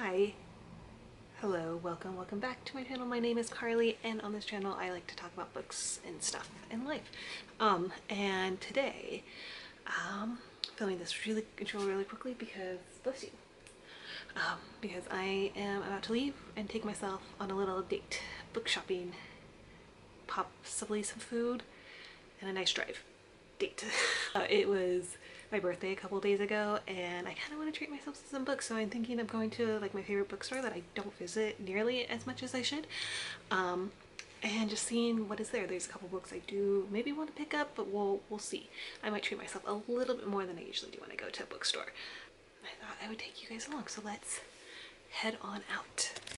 Hi. Hello, welcome, welcome back to my channel. My name is Carly and on this channel I like to talk about books and stuff in life. Um, and today, um, filming this really, really, really quickly because, bless you, um, because I am about to leave and take myself on a little date, book shopping, possibly some food, and a nice drive date. uh, it was my birthday a couple days ago and I kind of want to treat myself to some books so I'm thinking of going to like my favorite bookstore that I don't visit nearly as much as I should um, and just seeing what is there. There's a couple books I do maybe want to pick up but we'll, we'll see. I might treat myself a little bit more than I usually do when I go to a bookstore. I thought I would take you guys along so let's head on out.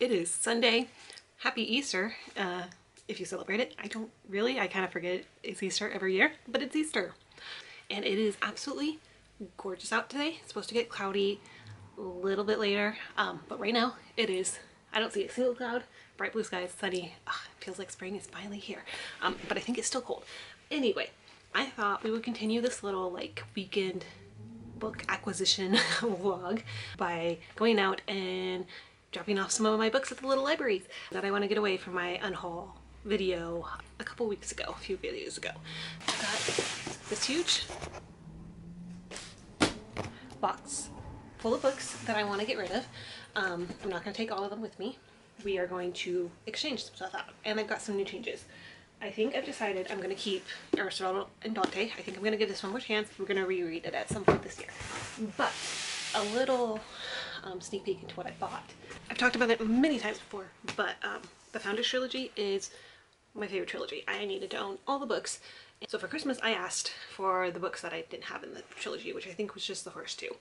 It is Sunday. Happy Easter. Uh, if you celebrate it. I don't really. I kind of forget it's Easter every year, but it's Easter. And it is absolutely gorgeous out today. It's supposed to get cloudy a little bit later, um, but right now it is. I don't see a single cloud. Bright blue skies, sunny. Ugh, it feels like spring is finally here. Um, but I think it's still cold. Anyway, I thought we would continue this little like weekend book acquisition vlog by going out and dropping off some of my books at the little libraries that I want to get away from my unhaul video a couple weeks ago, a few videos ago. I've got this huge box full of books that I want to get rid of. Um, I'm not going to take all of them with me. We are going to exchange some stuff out and I've got some new changes. I think I've decided I'm going to keep Aristotle and Dante. I think I'm going to give this one more chance. We're going to reread it at some point this year. But a little um, sneak peek into what I bought. I've talked about it many times before, but um, the Founders Trilogy is my favorite trilogy. I needed to own all the books. So for Christmas, I asked for the books that I didn't have in the trilogy, which I think was just the first two.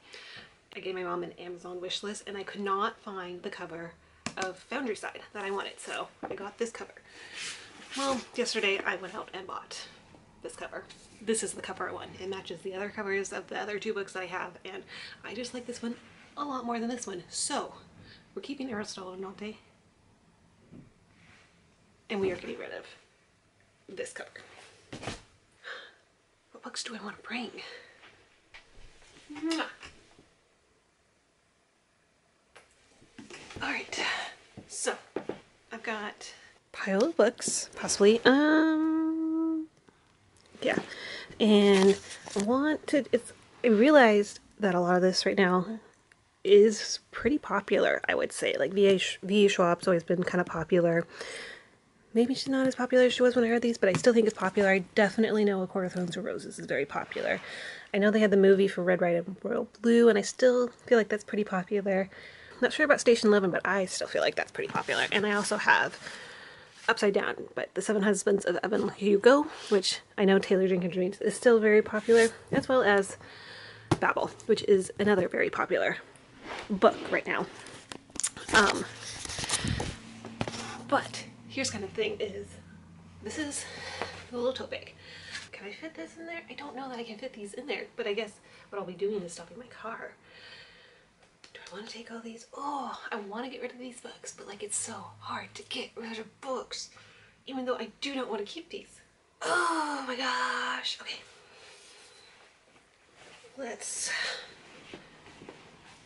I gave my mom an Amazon wish list and I could not find the cover of Foundryside that I wanted, so I got this cover. Well, yesterday I went out and bought this cover. This is the cover one. It matches the other covers of the other two books that I have, and I just like this one a lot more than this one. So, we're keeping Aristotle and Dante, and we are getting rid of this cover. What books do I want to bring? Mwah. All right, so I've got pile of books, possibly, um, yeah, and I want to, it's, I realized that a lot of this right now is pretty popular, I would say, like V.A. V.E. Schwab's always been kind of popular. Maybe she's not as popular as she was when I heard these, but I still think it's popular. I definitely know A Court of Thorns and Roses is very popular. I know they had the movie for Red, White, and Royal Blue, and I still feel like that's pretty popular. Not sure about Station 11, but I still feel like that's pretty popular. And I also have Upside Down, but The Seven Husbands of Evelyn Hugo, which I know Taylor Jenkins Reid is still very popular, as well as Babel, which is another very popular book right now. Um, but here's kind of thing is, this is a little too big. Can I fit this in there? I don't know that I can fit these in there, but I guess what I'll be doing is stopping my car. I want to take all these? Oh, I want to get rid of these books, but like it's so hard to get rid of books, even though I do not want to keep these. Oh my gosh. Okay. Let's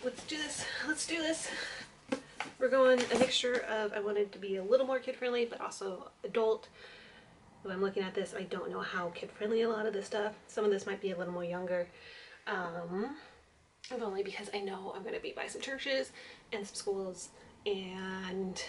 let's do this. Let's do this. We're going a mixture of I wanted to be a little more kid friendly, but also adult. When I'm looking at this, I don't know how kid friendly a lot of this stuff. Some of this might be a little more younger. Um, only because I know I'm going to be by some churches and some schools and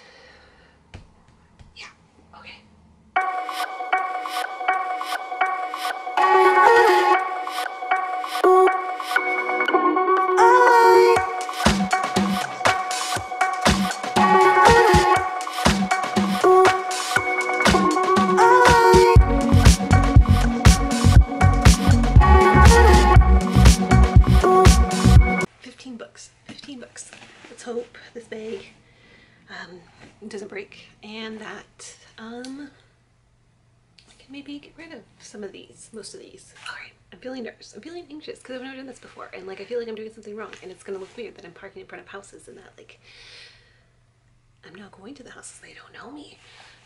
bag um, doesn't break and that um, I can maybe get rid of some of these, most of these. All right, I'm feeling nervous. I'm feeling anxious because I've never done this before and like I feel like I'm doing something wrong and it's gonna look weird that I'm parking in front of houses and that like I'm not going to the houses. They don't know me,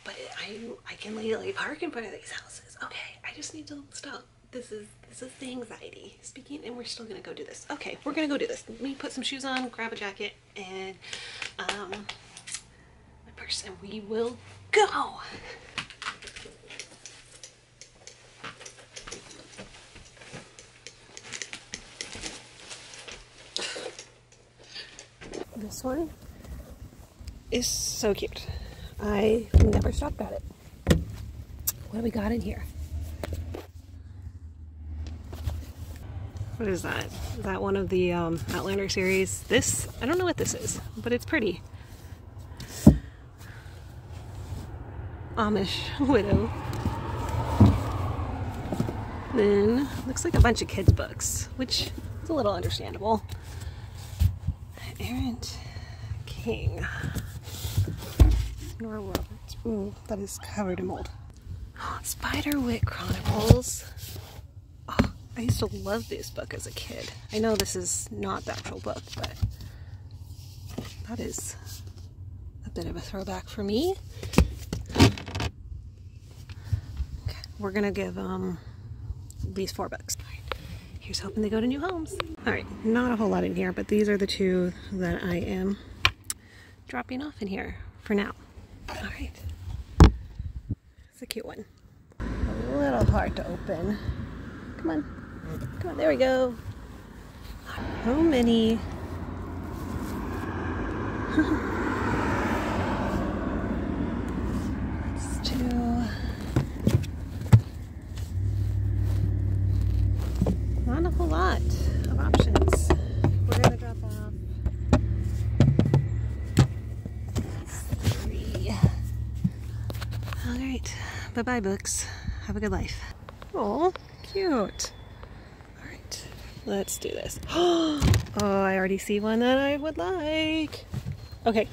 but I I can legally park in front of these houses. Okay, I just need to stop. This is this is the anxiety speaking, and we're still gonna go do this. Okay, we're gonna go do this. Let me put some shoes on, grab a jacket, and um, my purse, and we will go. This one is so cute. I never stopped at it. What do we got in here? What is that? Is that one of the um, Outlander series? This, I don't know what this is, but it's pretty. Amish Widow. Then, looks like a bunch of kids' books, which is a little understandable. Errant King. Nora Roberts. Ooh, that is covered in mold. Spiderwick Chronicles. I used to love this book as a kid. I know this is not the actual book, but that is a bit of a throwback for me. Okay, we're gonna give um, these four books. Here's hoping they go to new homes. All right, not a whole lot in here, but these are the two that I am dropping off in here for now. All right. It's a cute one. A little hard to open. Come on. Come on, there we go. How many? Let's do... Not a whole lot of options. We're gonna drop off three. All right, bye-bye books. Have a good life. Oh, cute. Let's do this. Oh, I already see one that I would like. Okay.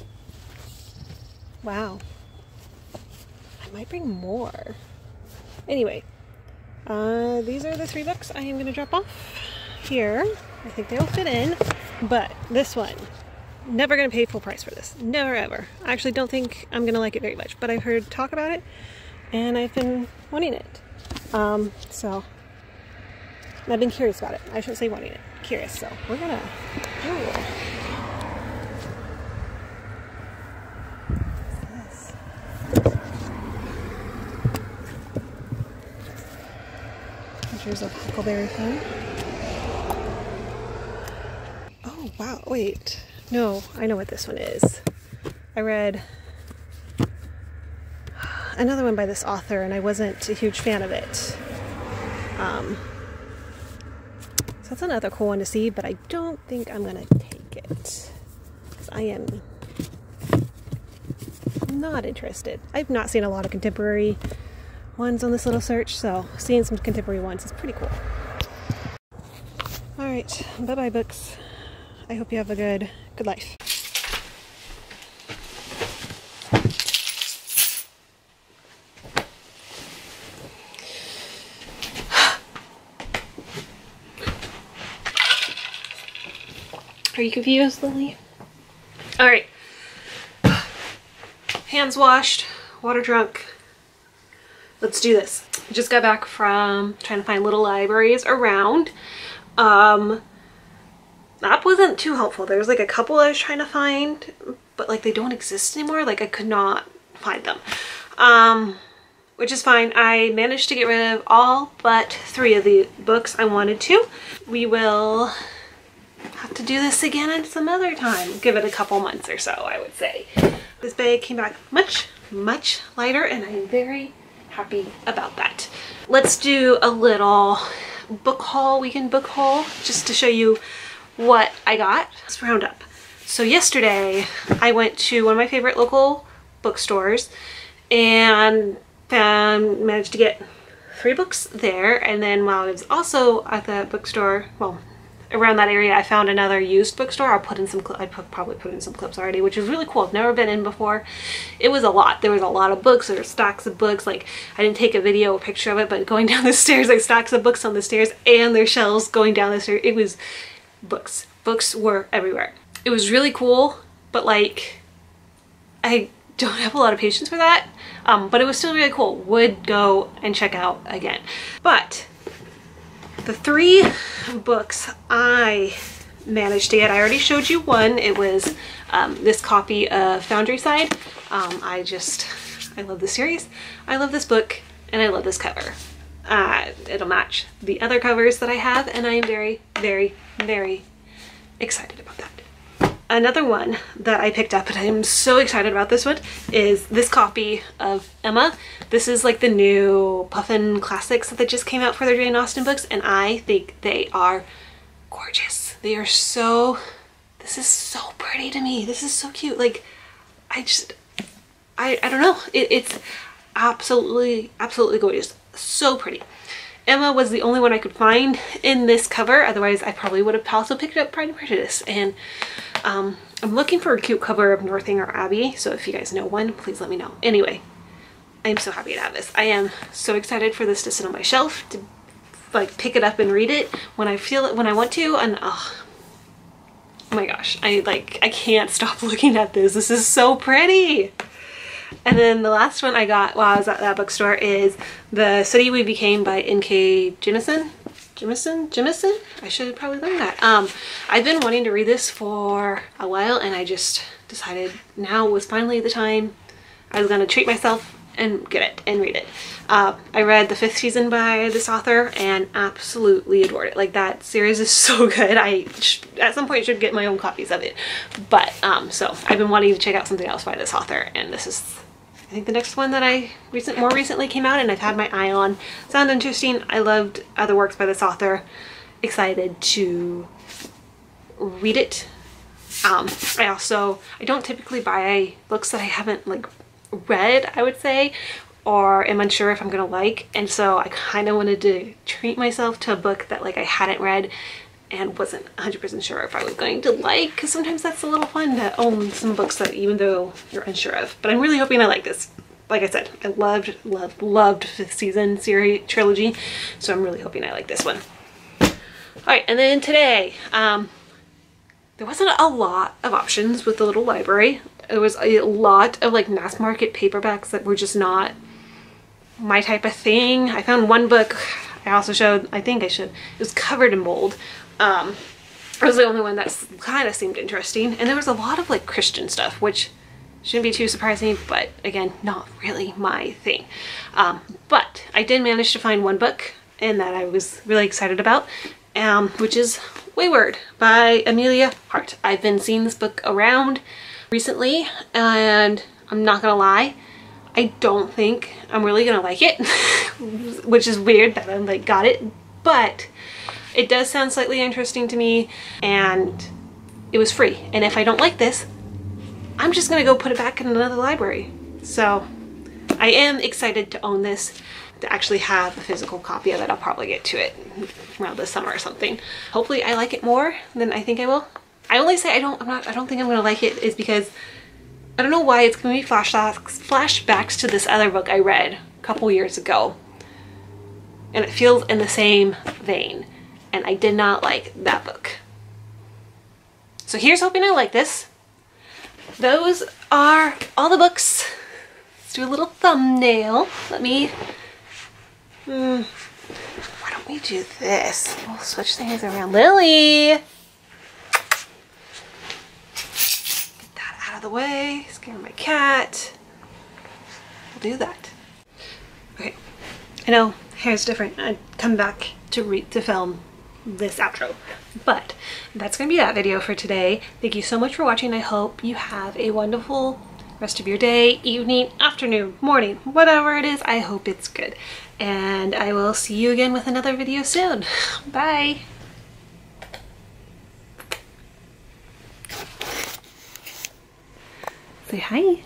Wow. I might bring more. Anyway, uh, these are the three books I am going to drop off here. I think they'll fit in, but this one, never going to pay full price for this. Never ever. I actually don't think I'm going to like it very much, but I've heard talk about it and I've been wanting it. Um, so I've been curious about it. I shouldn't say wanting it. Curious. So we're gonna. Ooh. Pictures of Huckleberry Finn. Oh wow! Wait, no, I know what this one is. I read another one by this author, and I wasn't a huge fan of it. Um, so that's another cool one to see, but I don't think I'm gonna take it because I am not interested. I've not seen a lot of contemporary ones on this little search, so seeing some contemporary ones is pretty cool. All right, bye bye books. I hope you have a good good life. Are you confused, Lily? All right. Hands washed, water drunk. Let's do this. Just got back from trying to find little libraries around. Um, that wasn't too helpful. There was like a couple I was trying to find, but like they don't exist anymore. Like I could not find them. Um, which is fine. I managed to get rid of all but three of the books I wanted to. We will have to do this again at some other time. Give it a couple months or so, I would say. This bag came back much, much lighter and I'm very happy about that. Let's do a little book haul, weekend book haul, just to show you what I got. Let's round up. So yesterday I went to one of my favorite local bookstores and found, managed to get three books there and then while I was also at the bookstore, well around that area I found another used bookstore. I'll put in some, I probably put in some clips already, which is really cool. I've never been in before. It was a lot. There was a lot of books. There were stacks of books. Like I didn't take a video or picture of it, but going down the stairs, like stacks of books on the stairs and their shelves going down the stairs. It was books. Books were everywhere. It was really cool, but like I don't have a lot of patience for that. Um, but it was still really cool. Would go and check out again. But the three books I managed to get, I already showed you one. It was um, this copy of Foundryside. Um, I just, I love this series. I love this book and I love this cover. Uh, it'll match the other covers that I have and I am very, very, very excited about that. Another one that I picked up and I am so excited about this one is this copy of Emma. This is like the new Puffin Classics that just came out for their Jane Austen books and I think they are gorgeous. They are so, this is so pretty to me. This is so cute. Like I just, I, I don't know. It, it's absolutely, absolutely gorgeous. So pretty. Emma was the only one I could find in this cover. Otherwise, I probably would have also picked up Pride and Prejudice. And um, I'm looking for a cute cover of Northanger Abbey. So if you guys know one, please let me know. Anyway, I'm so happy to have this. I am so excited for this to sit on my shelf, to like pick it up and read it when I feel it, when I want to. And oh, oh my gosh, I like, I can't stop looking at this. This is so pretty. And then the last one I got while I was at that bookstore is The City We Became by N.K. Jemisin. Jemisin? Jemisin? I should probably learn that. Um, I've been wanting to read this for a while and I just decided now was finally the time I was going to treat myself and get it and read it. Uh, I read the fifth season by this author and absolutely adored it. Like that series is so good. I at some point should get my own copies of it. But um, so I've been wanting to check out something else by this author and this is I think the next one that I recent more recently came out and I've had my eye on. Sound interesting. I loved other works by this author. Excited to read it. Um, I also, I don't typically buy books that I haven't like read, I would say, or am unsure if I'm gonna like. And so I kind of wanted to treat myself to a book that like I hadn't read and wasn't 100% sure if I was going to like because sometimes that's a little fun to own some books that even though you're unsure of. But I'm really hoping I like this. Like I said, I loved, loved, loved fifth season series trilogy, so I'm really hoping I like this one. All right, and then today, um, there wasn't a lot of options with the little library. There was a lot of like mass market paperbacks that were just not my type of thing. I found one book I also showed, I think I should, it was covered in mold. Um, it was the only one that kind of seemed interesting. And there was a lot of like Christian stuff, which shouldn't be too surprising, but again, not really my thing. Um, but I did manage to find one book and that I was really excited about, um, which is Weyward by Emilia Hart. I've been seeing this book around recently and I'm not gonna lie, I don't think I'm really gonna like it, which is weird that I'm like got it, but it does sound slightly interesting to me and it was free. And if I don't like this, I'm just gonna go put it back in another library. So I am excited to own this, to actually have a physical copy of it. I'll probably get to it around the summer or something. Hopefully I like it more than I think I will. I only say I don't, I'm not, I don't think I'm gonna like it is because I don't know why it's gonna be flashbacks, flashbacks to this other book I read a couple years ago. And it feels in the same vein and I did not like that book. So here's hoping I like this. Those are all the books. Let's do a little thumbnail. Let me, hmm, why don't we do this? We'll switch things around. Lily! Get that out of the way. Scare my cat. We'll do that. Okay, I know hair's different. I come back to read to film this outro. But that's going to be that video for today. Thank you so much for watching. I hope you have a wonderful rest of your day, evening, afternoon, morning, whatever it is. I hope it's good. And I will see you again with another video soon. Bye! Say hi.